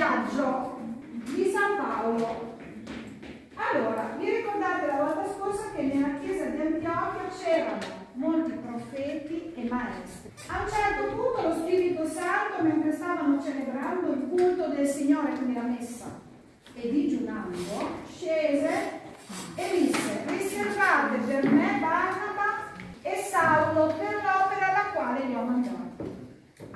viaggio di San Paolo. Allora, vi ricordate la volta scorsa che nella chiesa di Antiochia c'erano molti profeti e maestri. A un certo punto lo Spirito Santo, mentre stavano celebrando il culto del Signore, quindi la messa, e digiunando, scese e disse, riservate per me Barnaba e Saulo per l'opera alla quale li ho mandato.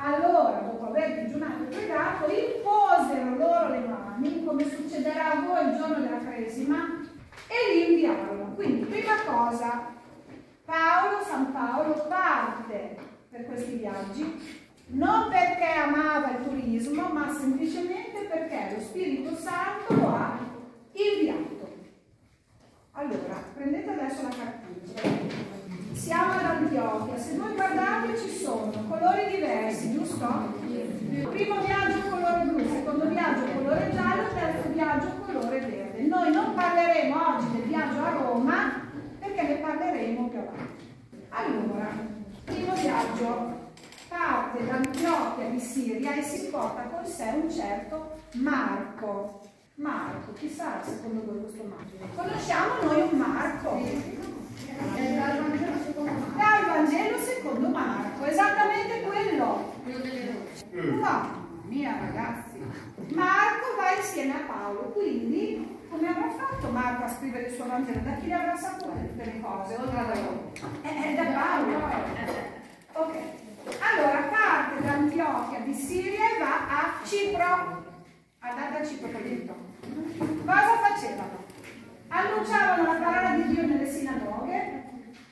Allora, dopo aver digiunato e pregato, imposero loro le mani, come succederà a voi il giorno della Cresima, e li inviarono. Quindi, prima cosa, Paolo, San Paolo, parte per questi viaggi non perché amava il turismo, ma semplicemente perché lo Spirito Santo lo ha inviato. Allora, prendete adesso la cartuccia. Siamo ad Antiochia. Se voi guardate ci sono colori diversi, giusto? Primo viaggio colore blu, secondo viaggio colore giallo, terzo viaggio colore verde. Noi non parleremo oggi del viaggio a Roma, perché ne parleremo più avanti. Allora, primo viaggio parte da Antiochia di Siria e si porta con sé un certo Marco. Marco, chi sarà secondo voi questo Marco? Conosciamo noi un Marco? Dal Vangelo secondo Marco, esattamente quello. Mamma mia ragazzi, Marco va insieme a Paolo, quindi come avrà fatto Marco a scrivere il suo Vangelo? Da chi le avrà sapute tutte le cose? Oltre da lui? È da Paolo. Ok. Allora parte da Antiochia di Siria e va a Cipro. Andate a Cipro, che detto. Cosa facevano? Annunciavano nelle sinagoghe,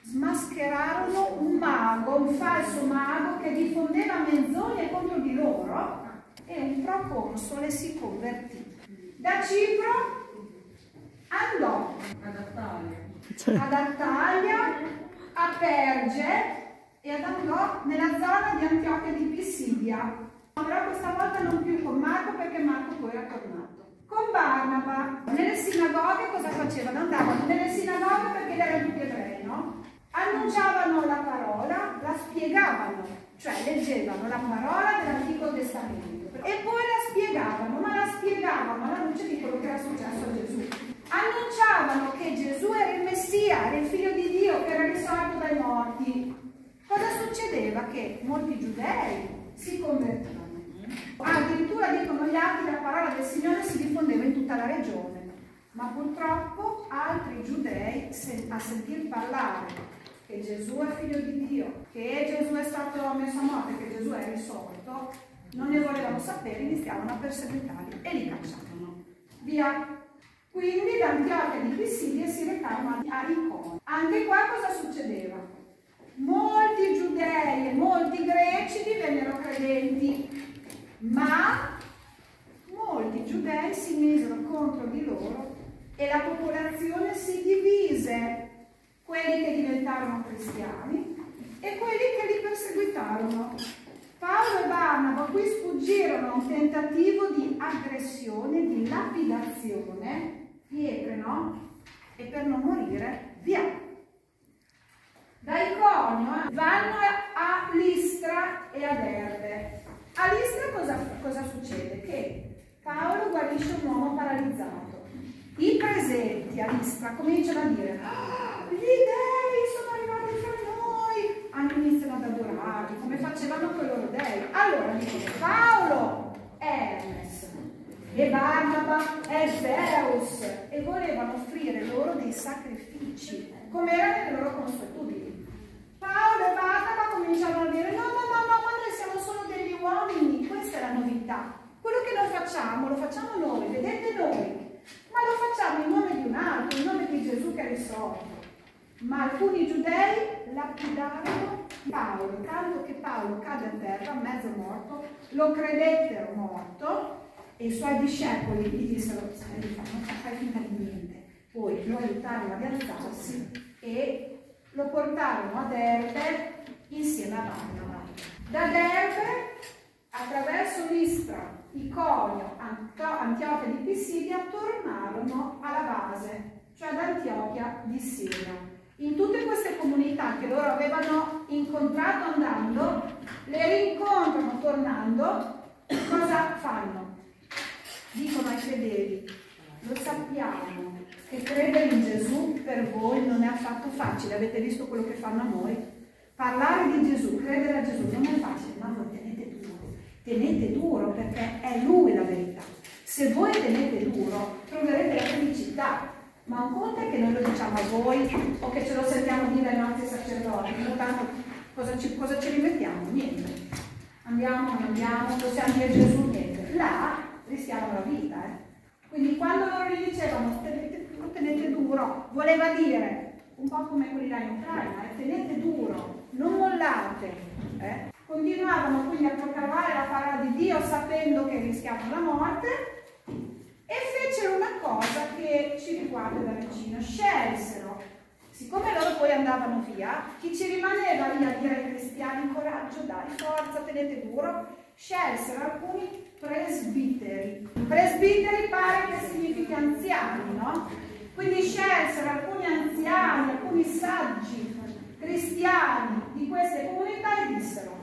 smascherarono un mago, un falso mago che diffondeva menzogne contro di loro e un proconsole si convertì. Da Cipro andò ad Attalia, ad Attalia, a Perge e andò nella zona di Antiochia di Pisidia. Però questa volta non più con Marco perché Marco poi era tornato. Con Barnaba, nelle sinagoghe cosa facevano? Andavano nelle sinagoghe perché erano tutti ebrei, no? Annunciavano la parola, la spiegavano, cioè leggevano la parola dell'Antico Testamento e poi la spiegavano, ma la spiegavano alla luce di quello che era successo a Gesù annunciavano che Gesù era il Messia, era il figlio di Dio che era risorto dai morti. Cosa succedeva? Che molti giudei si convertivano. Addirittura dicono gli altri la parola del Signore si diffondeva in tutta la regione. Ma purtroppo altri giudei a sentir parlare che Gesù è figlio di Dio, che Gesù è stato messo a morte, che Gesù è risorto, non ne volevano sapere, iniziavano a perseguitarli e li cacciavano. Via quindi da Antiochia di Pisidia si recarono a Icona. Anche qua cosa succedeva? Molti giudei e molti greci divennero credenti, ma molti giudei si misero contro di loro e la popolazione si divise, quelli che diventarono cristiani e quelli che li perseguitarono. Paolo e Barnaba qui sfuggirono a un tentativo di aggressione, di lapidazione pietre, no? E per non morire, via. Da Iconio eh, vanno a Listra e ad Erbe. A cosa, cosa succede? Che Paolo guarisce un uomo paralizzato. I presenti a Listra cominciano a dire ah, gli dei sono arrivati fra noi. Hanno iniziano ad adorarli come facevano con i loro dei. Allora dicono Paolo, Hermes, e Barnaba e Zeus e volevano offrire loro dei sacrifici, come era nelle loro consuetudini. Paolo e Barnaba cominciano a dire no, no, no, no, ma noi siamo solo degli uomini, questa è la novità. Quello che noi facciamo, lo facciamo noi, vedete noi, ma lo facciamo in nome di un altro, in nome di Gesù che è risorto. Ma alcuni giudei lapidarono Paolo, tanto che Paolo cade a terra, mezzo morto, lo credettero morto e i suoi discepoli gli dissero, sai, non fai finta di niente. Poi lo aiutarono ad alzarsi e lo portarono ad Erbe insieme a Barnaba. Da Derbe, attraverso Listra, Iconio, Antiochia di Pisidia, tornarono alla base, cioè ad Antiochia di Siria. In tutte queste comunità che loro avevano incontrato andando, le rincontrano tornando, cosa fanno? dicono ai fedeli, lo sappiamo che credere in Gesù per voi non è affatto facile, avete visto quello che fanno a noi? Parlare di Gesù, credere a Gesù non è facile, ma voi tenete duro, tenete duro perché è Lui la verità. Se voi tenete duro troverete la felicità, ma un conto è che noi lo diciamo a voi o che ce lo sentiamo dire ai nostri sacerdoti, tanto cosa ci, cosa ci rimettiamo? Niente. Andiamo, non andiamo, possiamo dire Gesù, niente. Là rischiamo la vita. Eh. Quindi quando loro gli dicevano tenete, duro, voleva dire un po' come quelli là in Ucraina, eh, tenete duro, non mollate. Eh. Continuavano quindi a proclamare la parola di Dio sapendo che rischiavano la morte e fecero una cosa che ci riguarda da vicino, scelsero, siccome loro poi andavano via, chi ci rimaneva lì a dire ai cristiani coraggio, dai, forza, tenete duro, scelsero alcuni presbiteri. Presbiteri pare che significhi anziani, no? Quindi scelsero alcuni anziani, alcuni saggi cristiani di queste comunità e dissero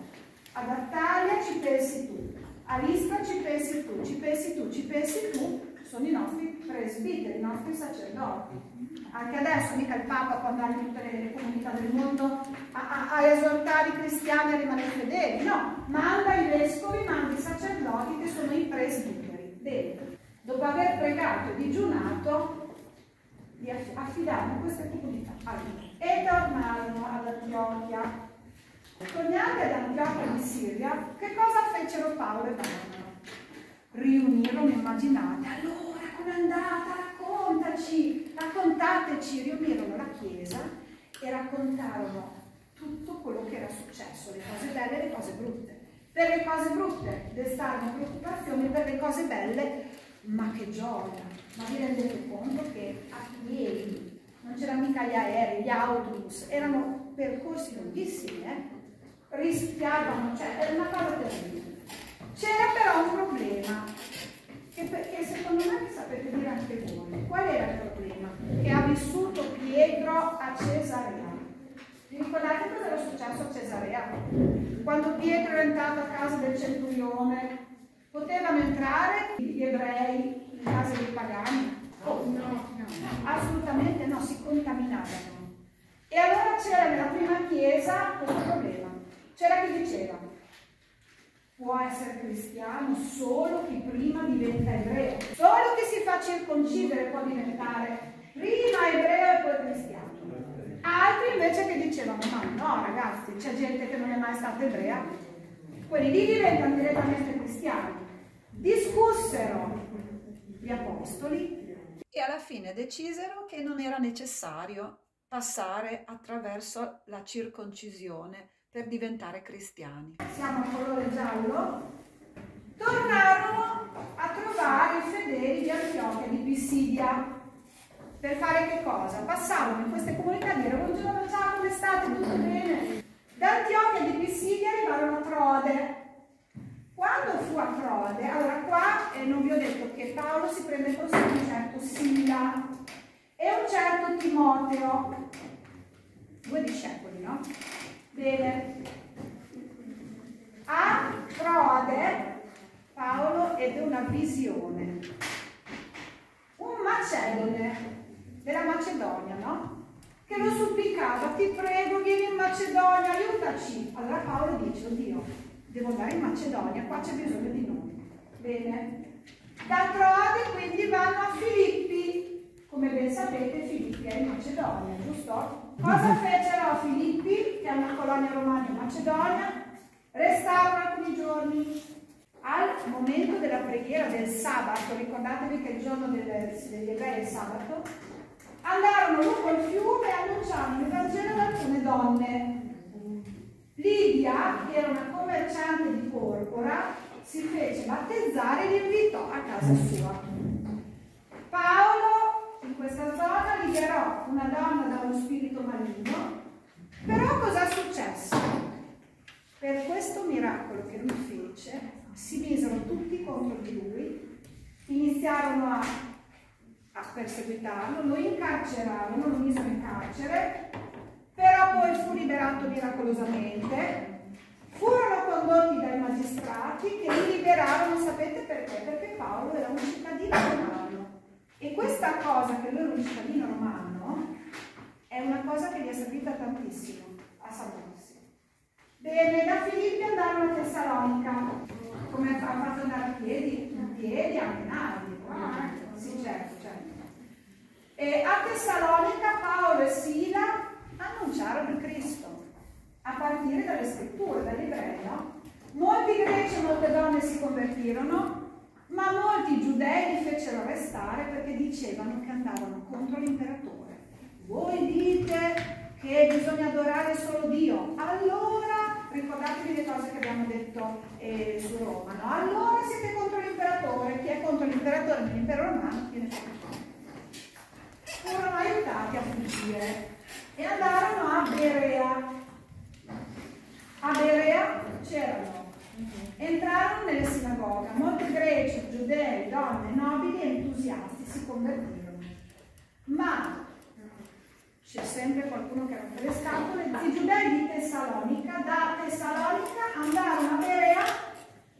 ad Attaglia ci pensi tu, a Listra ci pensi tu, ci pensi tu, ci pensi tu, sono i nostri presbiteri, i nostri sacerdoti. Anche adesso mica il Papa può andare in tutte le, comunità del mondo a, a, a, esortare i cristiani a rimanere fedeli, no, manda i vescovi, manda i sacerdoti che sono i presbiteri. Bene, dopo aver pregato e digiunato, li affidarono queste comunità. Allora, e tornarono ad Antiochia. Tornati ad Antiochia di Siria, che cosa fecero Paolo e Barnaba? riunirono, immaginate, allora com'è andata? Raccontaci, raccontateci, riunirono la chiesa e raccontarono tutto quello che era successo, le cose belle e le cose brutte. Per le cose brutte destarono preoccupazioni, per le cose belle, ma che gioia! Ma vi rendete conto che a piedi, non c'erano mica gli aerei, gli autobus, erano percorsi lunghissimi, eh? rischiavano, cioè era una cosa terribile. C'era però un problema, che, che secondo me sapete dire anche voi. Qual era il problema? Che ha vissuto Pietro a Cesarea. Vi ricordate cosa era successo a Cesarea? Quando Pietro era entrato a casa del centurione, potevano entrare gli ebrei in casa dei pagani? Oh, no, no, assolutamente no, si contaminavano. E allora c'era nella prima chiesa questo problema. C'era chi diceva, può essere cristiano solo chi prima diventa ebreo. Solo chi si fa circoncidere può diventare prima ebreo e poi cristiano. Altri invece che dicevano, ma no ragazzi, c'è gente che non è mai stata ebrea, quelli lì diventano direttamente cristiani. Discussero gli apostoli e alla fine decisero che non era necessario passare attraverso la circoncisione per diventare cristiani. Siamo a colore giallo. Tornarono a trovare i fedeli di Antiochia di Pisidia. Per fare che cosa? Passavano in queste comunità a dire buongiorno, ciao, come state? Tutto bene? Da Antiochia di Pisidia arrivarono a Trode. Quando fu a Trode, allora qua eh, non vi ho detto che Paolo si prende con sé un certo Silla e un certo Timoteo, due discepoli, no? Bene. A Frode Paolo ebbe una visione. Un macedone della Macedonia, no? Che lo supplicava, ti prego, vieni in Macedonia, aiutaci. Allora Paolo dice, oddio, devo andare in Macedonia, qua c'è bisogno di noi. Bene. Da Trode quindi vanno a Filippi. Come ben sapete Filippi è in Macedonia, giusto? Cosa fecero a Filippi, che è una colonia romana in Macedonia? Restarono alcuni giorni. Al momento della preghiera del sabato, ricordatevi che il giorno degli ebrei è il sabato, andarono lungo il fiume e annunciarono il Vangelo ad alcune donne. Lidia, che era una commerciante di porpora, si fece battezzare e li invitò a casa sua. Paolo in questa zona liberò una donna da uno spirito maligno, però cosa è successo? Per questo miracolo che lui fece, si misero tutti contro di lui, iniziarono a, a perseguitarlo, lo incarcerarono, lo misero in carcere, però poi fu liberato miracolosamente, furono condotti dai magistrati che li liberarono, sapete perché? Perché Paolo era un cittadino questa cosa che lui era un cittadino romano è una cosa che gli è servita tantissimo a salvarsi. Bene, da Filippi andarono a Tessalonica, come ha fatto andare a piedi, a piedi, anche navi. Sì, certo, certo. E a Tessalonica Paolo e Sila annunciarono il Cristo, a partire dalle scritture, dall'ebreo. Molti greci e molte donne si convertirono, ma molti giudei li fecero arrestare perché dicevano che andavano contro l'imperatore. Voi dite che bisogna adorare solo Dio, allora ricordatevi le cose che abbiamo detto eh, su Roma, no? allora siete contro l'imperatore, chi è contro l'imperatore nell'impero romano viene fatto. Furono aiutati a fuggire e andarono a Berea. C'erano Entrarono nelle sinagoghe, molti greci, giudei, donne, nobili e entusiasti si convertirono. Ma c'è sempre qualcuno che rompe le scatole. I giudei di Tessalonica, da Tessalonica andarono a Berea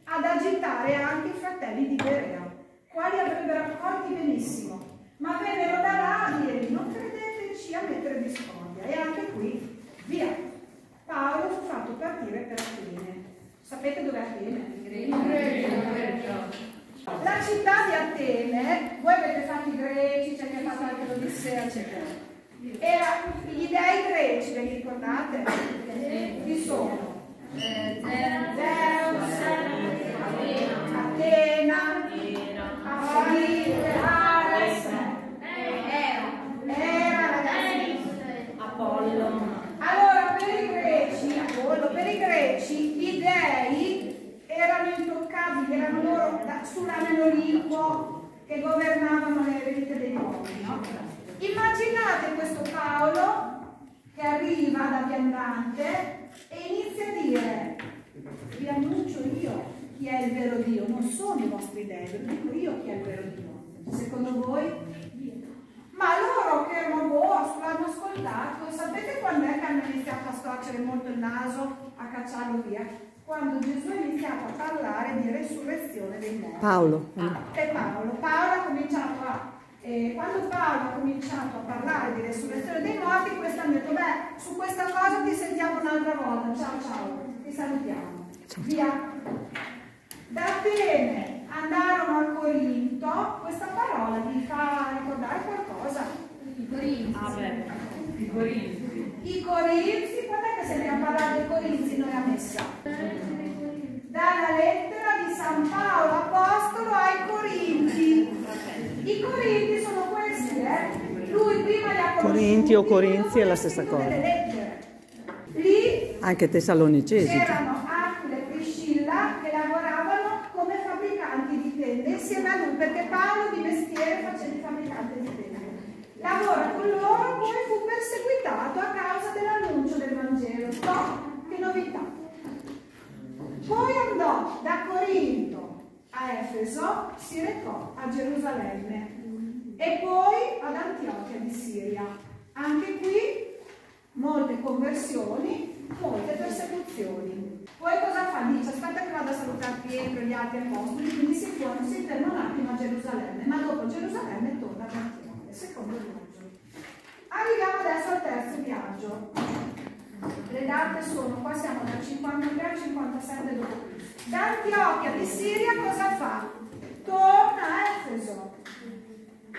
ad agitare anche i fratelli di Berea, quali avrebbero accolti benissimo, ma vennero da là a dirgli non credeteci a mettere discordia. E anche qui, via. Paolo fu fatto partire per Atene. Sapete dove è Atene? La città di Atene, voi avete fatto i greci, c'è chi ha fatto anche l'Odissea, eccetera. Era gli dei greci, ve li ricordate? Chi sono? Zeus, Atena, Afrodite, Ares, Era, ragazzi, Apollo. Allora, per i greci, Apollo, per i greci dei erano intoccabili, erano loro sull'Olimpo che governavano le vite dei uomini. No? Immaginate questo Paolo che arriva da viandante e inizia a dire vi annuncio io chi è il vero Dio, non sono i vostri dei, lo dico io chi è il vero Dio. Secondo voi? Ma loro che erano boh, l'hanno ascoltato, sapete quando è che hanno iniziato a storcere molto il naso, a cacciarlo via? Quando Gesù ha iniziato a parlare di resurrezione dei morti. Paolo. Ah, è Paolo. Paolo ha cominciato a... Eh, quando Paolo ha cominciato a parlare di resurrezione dei morti, questo hanno detto, beh, su questa cosa ti sentiamo un'altra volta. Ciao ciao, ti salutiamo. Ciao. Via. Da Atene andarono a Corinto, questa parola vi fa ricordare qualcosa? I Corinzi. Ah. I Corinzi. I Corinzi, è che sentiamo parlare dei Corinzi noi a messa? Dalla lettera di San Paolo Apostolo ai Corinti. I Corinti sono questi, eh? Lui prima li ha Corinti o Corinzi è la stessa cosa. Lì anche Tessalonicesi. C'erano Aquila e Priscilla che lavoravano come fabbricanti di tende insieme a lui, perché Paolo di mestiere faceva il fabbricante di tende lavora con loro, poi fu perseguitato a causa dell'annuncio del Vangelo. No, che novità. Poi andò da Corinto a Efeso, si recò a Gerusalemme e poi ad Antiochia di Siria. Anche qui molte conversioni, molte persecuzioni. Poi cosa fa? Dice aspetta che vado a salutare Pietro e gli altri apostoli, quindi si, può, si ferma un attimo a Gerusalemme, ma dopo Gerusalemme torna ad Antiochia secondo viaggio. Arriviamo adesso al terzo viaggio. Le date sono, qua siamo dal 53 al 57 d.C. Da Antiochia di Siria cosa fa? Torna a Efeso.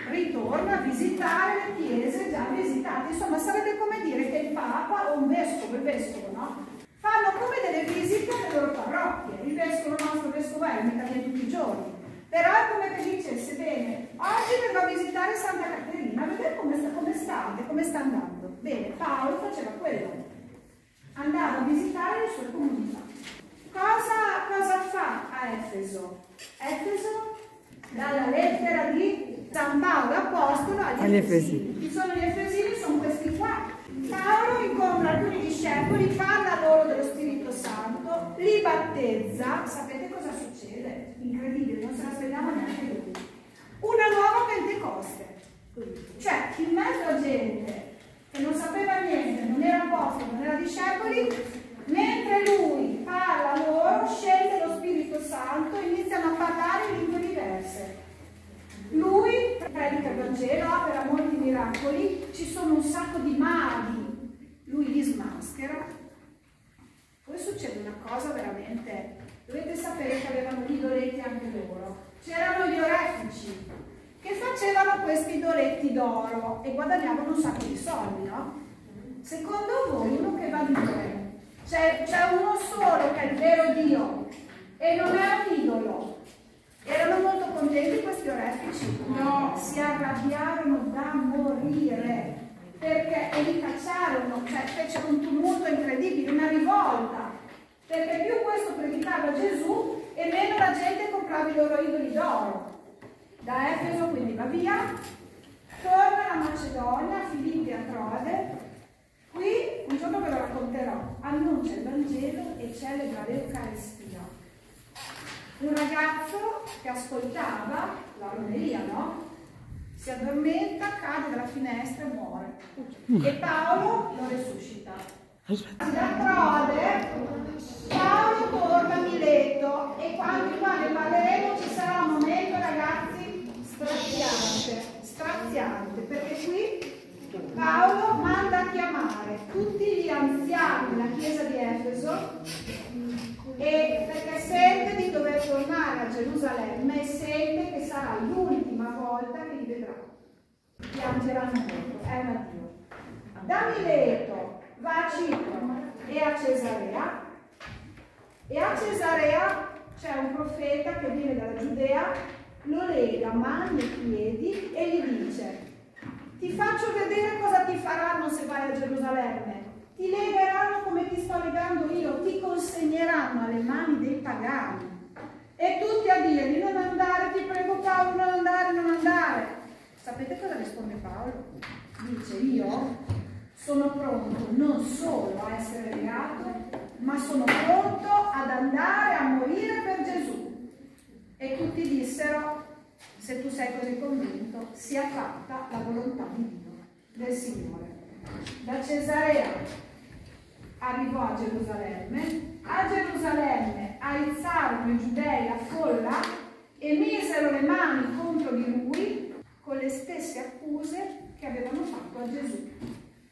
Ritorna a visitare le chiese già visitate. Insomma, sarebbe come dire che il Papa o un vescovo, il vescovo, no? Fanno come delle visite alle loro parrocchie. Il vescovo, il nostro vescovo è, mica viene tutti i giorni però è come che dicesse, bene, oggi vengo a visitare Santa Caterina, a vedere come, sta, come state, come sta andando. Bene, Paolo faceva quello, andava a visitare le sue comunità. Cosa, cosa fa a Efeso? Efeso, dalla lettera di San Paolo Apostolo agli, Efesini. Chi sono gli Efesini? Sono questi qua. Paolo incontra alcuni discepoli, parla loro dello Spirito Santo, li battezza, sapete cosa succede? Incredibile, non se la svegliamo neanche lui. Una nuova Pentecoste. Cioè, in mezzo a gente che non sapeva niente, non era apostolo, non era discepoli, mentre lui parla loro, scende lo Spirito Santo, iniziano a parlare in lingue diverse. Lui predica il Vangelo, ci sono un sacco di maghi, lui li smaschera. Poi succede una cosa veramente, dovete sapere che avevano gli idoletti anche loro. C'erano gli orefici che facevano questi idoletti d'oro e guadagnavano un sacco di soldi, no? Secondo voi uno che va a dire c'è, uno solo che è il vero Dio e non è un idolo. Erano molto contenti questi orefici? No, si arrabbiarono da morire perché e li cacciarono, cioè fecero un tumulto incredibile, una rivolta. Perché più questo predicava Gesù e meno la gente comprava i loro idoli d'oro. Da Efeso quindi va via, torna a Macedonia, Filippi a Trode, Qui un giorno ve lo racconterò, annuncia il Vangelo e celebra l'Eucaristia. Un ragazzo che ascoltava la romeria, no? Si addormenta, cade dalla finestra e muore. E Paolo lo resuscita. Da Trode Paolo torna a Mileto e quando qua ne parleremo ci sarà un momento ragazzi straziante, straziante, perché qui Paolo manda a chiamare tutti gli anziani della chiesa di Efeso e perché sente di dover tornare a Gerusalemme e sente che sarà l'ultima volta che li vedrà. Piangeranno molto, è un addio. Da Mileto va a Cipro e a Cesarea e a Cesarea c'è un profeta che viene dalla Giudea, lo lega mani e piedi e gli dice ti faccio vedere cosa ti faranno se vai a Gerusalemme. Ti legheranno come ti sto legando io, ti consegneranno alle mani dei pagani. E tutti a dirgli non andare, ti prego Paolo, non andare, non andare. Sapete cosa risponde Paolo? Dice io sono pronto non solo a essere legato, ma sono pronto ad andare a morire per Gesù. E tutti dissero se tu sei così convinto, sia fatta la volontà di Dio, del Signore. Da Cesarea arrivò a Gerusalemme, a Gerusalemme aizzarono i giudei la folla e misero le mani contro di lui con le stesse accuse che avevano fatto a Gesù.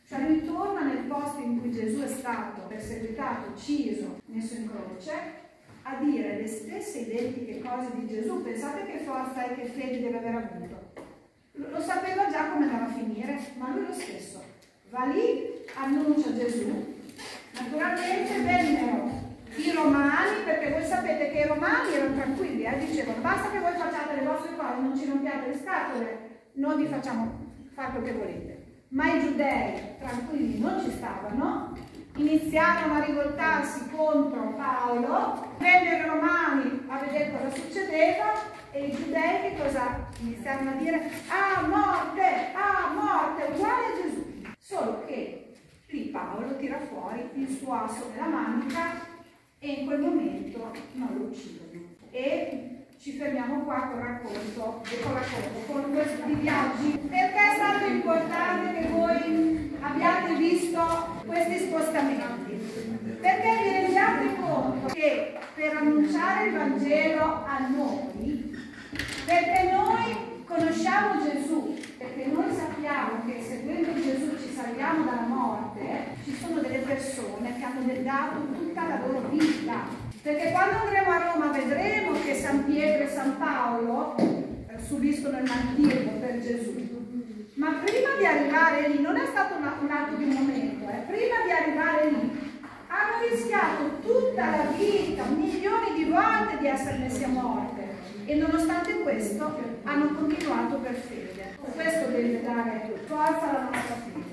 Cioè lui torna nel posto in cui Gesù è stato perseguitato, ucciso, messo in croce a dire le stesse identiche cose di Gesù, pensate che forza e che fede deve aver avuto. Lo sapeva già come andava a finire, ma lui lo stesso. Va lì, annuncia Gesù. Naturalmente vennero i romani, perché voi sapete che i romani erano tranquilli, eh? dicevano basta che voi facciate le vostre cose, non ci rompiate le scatole, non vi facciamo fare quel che volete. Ma i giudei tranquilli non ci stavano iniziarono a rivoltarsi contro Paolo, vennero i romani a vedere cosa succedeva e i giudei che cosa iniziarono a dire? Ah, morte, ah, morte, uguale a Gesù. Solo che lì Paolo tira fuori il suo asso nella manica e in quel momento non lo uccidono. E ci fermiamo qua con il racconto, con, racconto, con questi viaggi. Perché è stato importante che voi abbiate visto questi spostamenti? Perché vi rendiate conto che per annunciare il Vangelo a noi, perché noi conosciamo Gesù, perché noi sappiamo che seguendo Gesù ci salviamo dalla morte, ci sono delle persone che hanno dato tutta la loro vita perché quando andremo a Roma vedremo che San Pietro e San Paolo eh, subiscono il martirio per Gesù. Ma prima di arrivare lì, non è stato un, atto di un momento, eh, prima di arrivare lì, hanno rischiato tutta la vita, milioni di volte di essere messi a morte e nonostante questo hanno continuato per fede. Questo deve dare forza alla nostra fede.